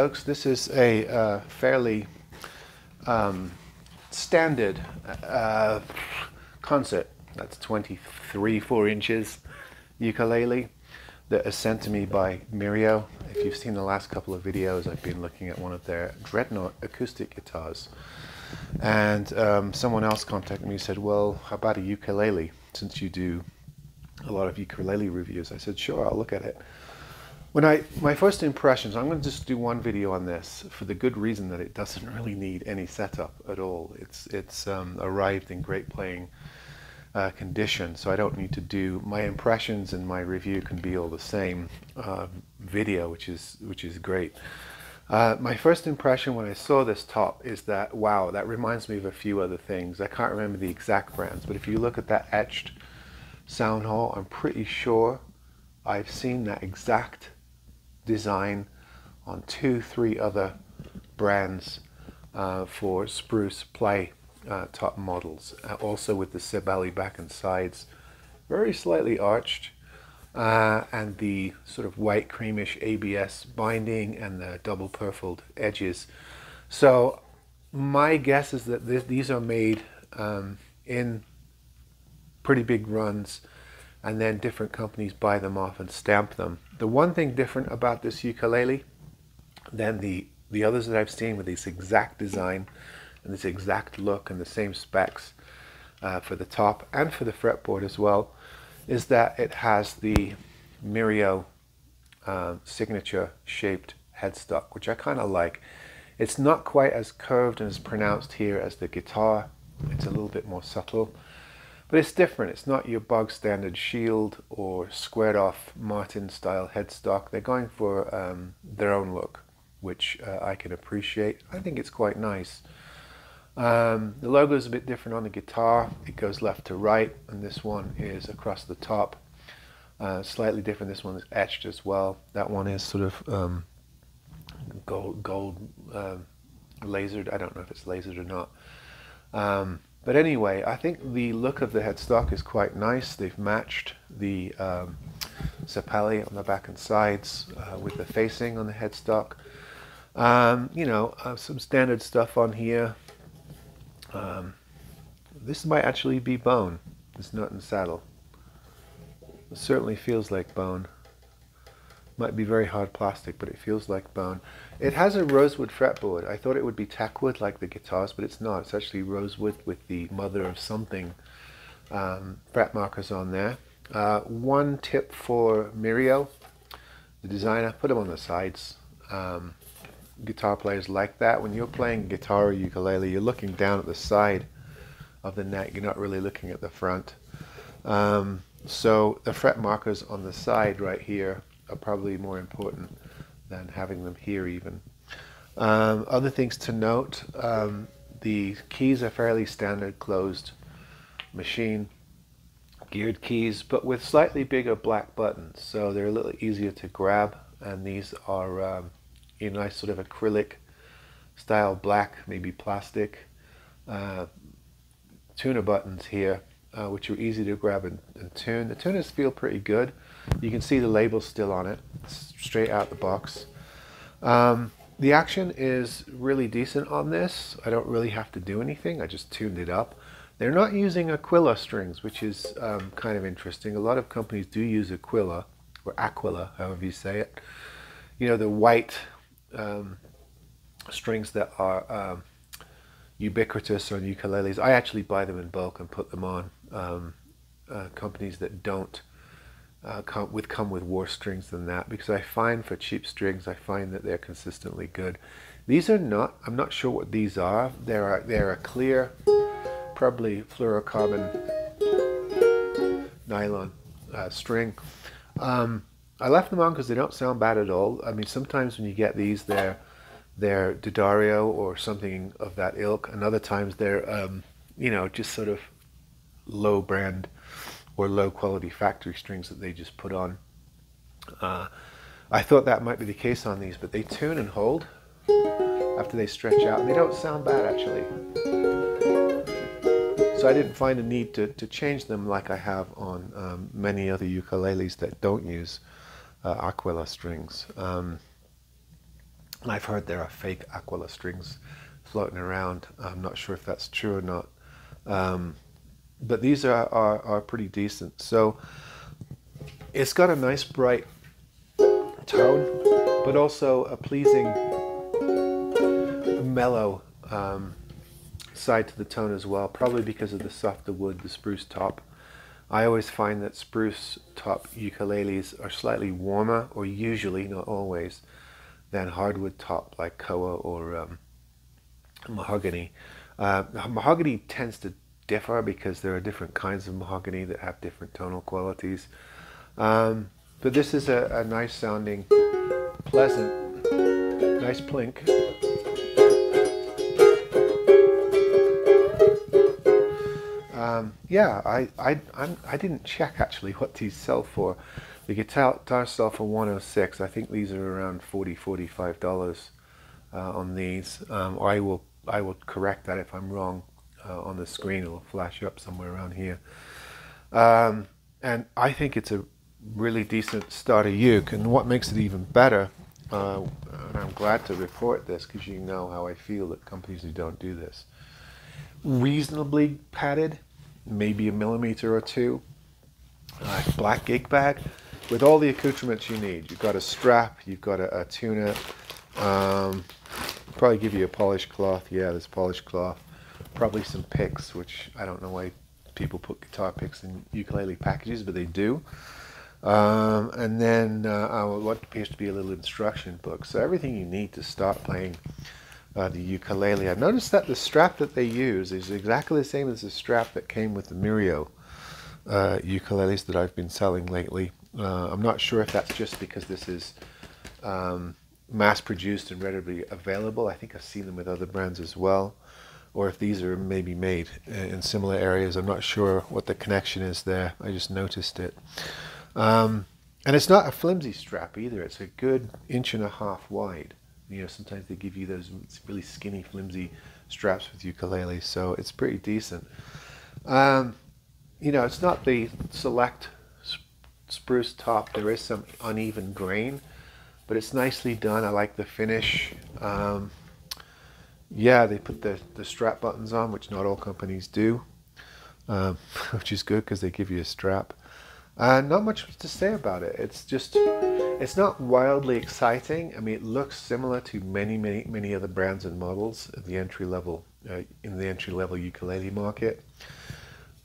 folks, this is a uh, fairly um, standard uh, concert. That's 23, 4 inches ukulele that is sent to me by Mirio. If you've seen the last couple of videos, I've been looking at one of their Dreadnought acoustic guitars. And um, someone else contacted me and said, well, how about a ukulele, since you do a lot of ukulele reviews? I said, sure, I'll look at it. When I, my first impressions, I'm going to just do one video on this for the good reason that it doesn't really need any setup at all. It's, it's um, arrived in great playing uh, condition, so I don't need to do, my impressions and my review can be all the same uh, video, which is, which is great. Uh, my first impression when I saw this top is that, wow, that reminds me of a few other things. I can't remember the exact brands, but if you look at that etched sound hole, I'm pretty sure I've seen that exact design on two, three other brands uh, for spruce play uh, top models. Uh, also with the Sapele back and sides, very slightly arched. Uh, and the sort of white creamish ABS binding and the double purfled edges. So my guess is that this, these are made um, in pretty big runs and then different companies buy them off and stamp them. The one thing different about this ukulele than the, the others that I've seen with this exact design and this exact look and the same specs uh, for the top and for the fretboard as well is that it has the Mirio uh, signature shaped headstock, which I kind of like. It's not quite as curved and as pronounced here as the guitar. It's a little bit more subtle. But it's different. It's not your bog standard shield or squared off Martin style headstock. They're going for um, their own look, which uh, I can appreciate. I think it's quite nice. Um, the logo is a bit different on the guitar. It goes left to right, and this one is across the top. Uh, slightly different. This one is etched as well. That one is sort of um, gold, gold uh, lasered. I don't know if it's lasered or not. Um, but anyway, I think the look of the headstock is quite nice. They've matched the um, on the back and sides uh, with the facing on the headstock. Um, you know, uh, some standard stuff on here. Um, this might actually be bone, this nut and saddle. It certainly feels like bone. Might be very hard plastic, but it feels like bone. It has a rosewood fretboard. I thought it would be tackwood like the guitars, but it's not. It's actually rosewood with the mother of something um, fret markers on there. Uh, one tip for Mirio, the designer, put them on the sides. Um, guitar players like that. When you're playing guitar or ukulele, you're looking down at the side of the neck. You're not really looking at the front. Um, so the fret markers on the side right here are probably more important than having them here even. Um, other things to note, um, the keys are fairly standard closed machine geared keys, but with slightly bigger black buttons, so they're a little easier to grab, and these are um, a nice sort of acrylic style black, maybe plastic uh, tuner buttons here, uh, which are easy to grab and, and tune. The tuners feel pretty good. You can see the label still on it, straight out the box. Um, the action is really decent on this. I don't really have to do anything. I just tuned it up. They're not using Aquila strings, which is um, kind of interesting. A lot of companies do use Aquila, or Aquila, however you say it. You know, the white um, strings that are um, ubiquitous on ukuleles. I actually buy them in bulk and put them on. Um, uh, companies that don't uh, come with come with worse strings than that because I find for cheap strings I find that they're consistently good. These are not. I'm not sure what these are. They're a, they're a clear, probably fluorocarbon nylon uh, string. Um, I left them on because they don't sound bad at all. I mean, sometimes when you get these, they're they're D'Addario or something of that ilk, and other times they're um, you know just sort of low brand or low quality factory strings that they just put on. Uh, I thought that might be the case on these, but they tune and hold after they stretch out, and they don't sound bad actually. So I didn't find a need to, to change them like I have on um, many other ukuleles that don't use uh, Aquila strings. Um, I've heard there are fake Aquila strings floating around. I'm not sure if that's true or not. Um, but these are, are, are pretty decent. So it's got a nice bright tone, but also a pleasing mellow um, side to the tone as well, probably because of the softer wood, the spruce top. I always find that spruce top ukuleles are slightly warmer, or usually, not always, than hardwood top like koa or um, mahogany. Uh, mahogany tends to differ because there are different kinds of mahogany that have different tonal qualities. Um, but this is a, a nice sounding, pleasant, nice plink. Um, yeah, I, I, I'm, I did not check actually what these sell for. The guitar, guitar sell for 106. I think these are around 40 $45 uh, on these. Um, I will I will correct that if I'm wrong uh, on the screen. It'll flash up somewhere around here. Um, and I think it's a really decent starter uke. And what makes it even better, uh, and I'm glad to report this because you know how I feel that companies who don't do this, reasonably padded, maybe a millimeter or two, uh, black gig bag with all the accoutrements you need. You've got a strap, you've got a, a tune um, probably give you a polished cloth. Yeah, there's polished cloth. Probably some picks, which I don't know why people put guitar picks in ukulele packages, but they do. Um, and then uh, what appears to be a little instruction book. So everything you need to start playing uh, the ukulele. I've noticed that the strap that they use is exactly the same as the strap that came with the Mirio uh, ukuleles that I've been selling lately. Uh, I'm not sure if that's just because this is um, mass produced and readily available. I think I've seen them with other brands as well. Or if these are maybe made in similar areas. I'm not sure what the connection is there. I just noticed it. Um, and it's not a flimsy strap either. It's a good inch and a half wide. You know, sometimes they give you those really skinny, flimsy straps with ukuleles, so it's pretty decent. Um, you know, it's not the select spruce top. There is some uneven grain, but it's nicely done. I like the finish. Um, yeah, they put the, the strap buttons on, which not all companies do, um, which is good because they give you a strap. Uh, not much to say about it. It's just, it's not wildly exciting. I mean, it looks similar to many, many, many other brands and models at the entry level, uh, in the entry level ukulele market.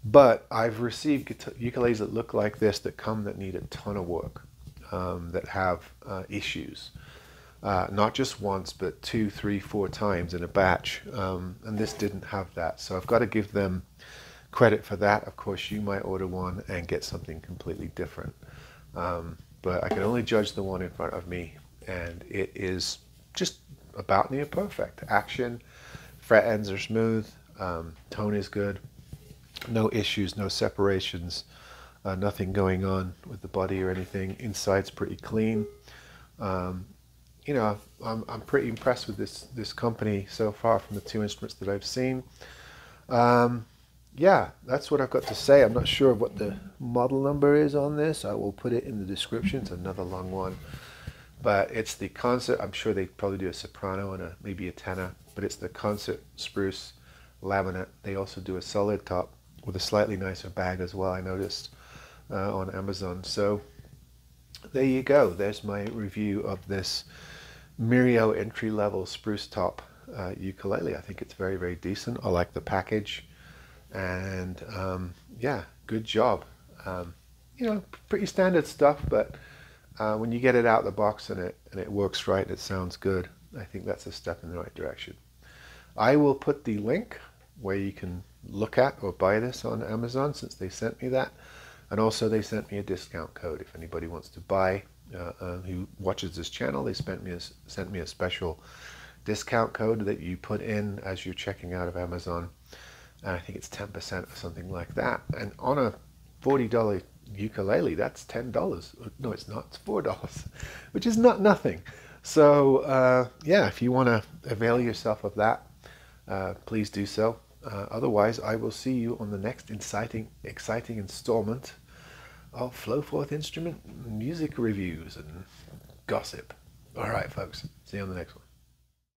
But I've received ukuleles that look like this that come that need a ton of work um, that have uh, issues. Uh, not just once, but two, three, four times in a batch. Um, and this didn't have that. So I've got to give them credit for that. Of course, you might order one and get something completely different. Um, but I can only judge the one in front of me. And it is just about near perfect. Action, fret ends are smooth, um, tone is good, no issues, no separations uh, nothing going on with the body or anything. Inside's pretty clean. Um, you know, I'm, I'm pretty impressed with this this company so far from the two instruments that I've seen. Um, yeah, that's what I've got to say. I'm not sure what the model number is on this. I will put it in the description. It's another long one. But it's the concert. I'm sure they probably do a soprano and a maybe a tenor. But it's the concert spruce laminate. They also do a solid top with a slightly nicer bag as well, I noticed uh, on Amazon. So there you go. There's my review of this Mirio entry level spruce top uh, ukulele. I think it's very, very decent. I like the package. And um, yeah, good job. Um, you know, pretty standard stuff, but uh, when you get it out of the box and it, and it works right, and it sounds good. I think that's a step in the right direction. I will put the link where you can look at or buy this on Amazon since they sent me that. And also they sent me a discount code if anybody wants to buy who watches this channel. They sent me a, sent me a special discount code that you put in as you're checking out of Amazon. And I think it's 10% or something like that. And on a $40 ukulele, that's $10. No, it's not. It's $4, which is not nothing. So uh, yeah, if you want to avail yourself of that, uh, please do so. Uh, otherwise, I will see you on the next exciting, exciting installment of Flowforth Instrument music reviews and gossip. All right, folks. See you on the next one.